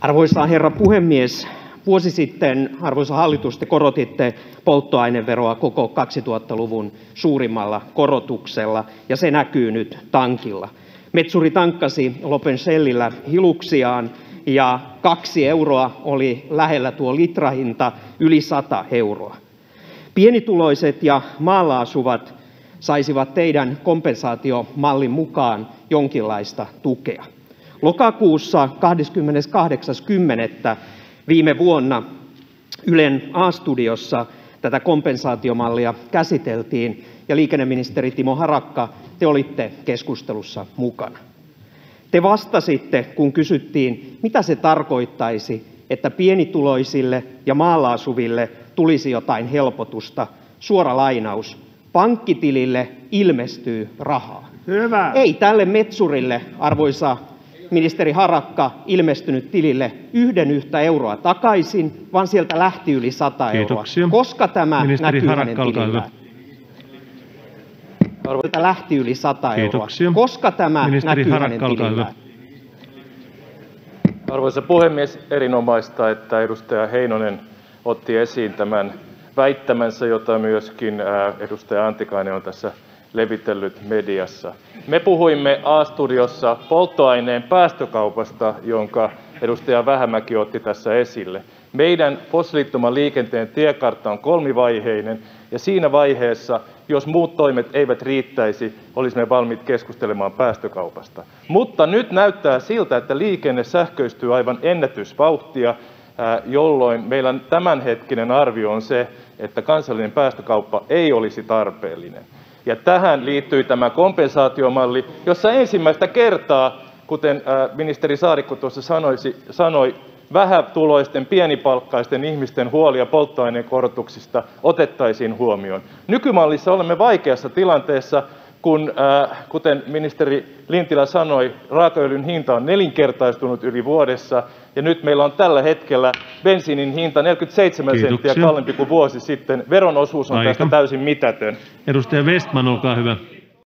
Arvoisa herra puhemies! Vuosi sitten, arvoisa hallitus, te korotitte polttoaineveroa koko 2000-luvun suurimmalla korotuksella, ja se näkyy nyt tankilla. Metsuri tankkasi Lopen Shellillä Hiluxiaan, ja kaksi euroa oli lähellä tuo litrahinta, yli sata euroa. Pienituloiset ja maalla asuvat saisivat teidän kompensaatiomallinne mukaan jonkinlaista tukea. Lokakuussa 28.10. viime vuonna Ylen A-studiossa tätä kompensaatiomallia käsiteltiin, ja liikenneministeri Timo Harakka, te olitte keskustelussa mukana. Te vastasitte, kun kysyttiin, mitä se tarkoittaisi, että pienituloisille ja maalla asuville tulisi jotain helpotusta. Suora lainaus: pankkitilille ilmestyy rahaa. Hyvä. Ei tälle metsurille, arvoisa ministeri Harakka, ilmestynyt tilille yhden yhtä euroa takaisin, vaan sieltä lähti yli sata euroa. Kiitoksia. Koska tämä Ministeri näkyy Harakka, hänen olkaa hyvä. tilillään? Sieltä lähti yli sata euroa. Kiitoksia. Koska tämä Ministeri näkyy hänen tilillään? Arvoisa puhemies! Erinomaista, että edustaja Heinonen otti esiin tämän väittämänsä, jota myöskin edustaja Antikainen on tässä levitellyt mediassa. Me puhuimme A-studiossa polttoaineen päästökaupasta, jonka edustaja Vähämäki otti tässä esille. Meidän fossiilittoman liikenteen tiekartta on kolmivaiheinen, ja siinä vaiheessa, jos muut toimet eivät riittäisi, olisimme valmiit keskustelemaan päästökaupasta. Mutta nyt näyttää siltä, että liikenne sähköistyy aivan ennätysvauhtia, jolloin meillä tämänhetkinen arvio on se, että kansallinen päästökauppa ei olisi tarpeellinen. Ja tähän liittyy tämä kompensaatiomalli, jossa ensimmäistä kertaa, kuten ministeri Saarikko tuossa sanoi, vähätuloisten, pienipalkkaisten ihmisten huolia polttoaineen korotuksista otettaisiin huomioon. Nykymallissa olemme vaikeassa tilanteessa, kun, äh, kuten ministeri Lintilä sanoi, raakaöljyn hinta on nelinkertaistunut yli vuodessa, ja nyt meillä on tällä hetkellä bensiinin hinta 47 senttiä Kiitoksia. kalliimpi kuin vuosi sitten. Veron osuus on tästä täysin mitätön. Edustaja Vestman, olkaa hyvä.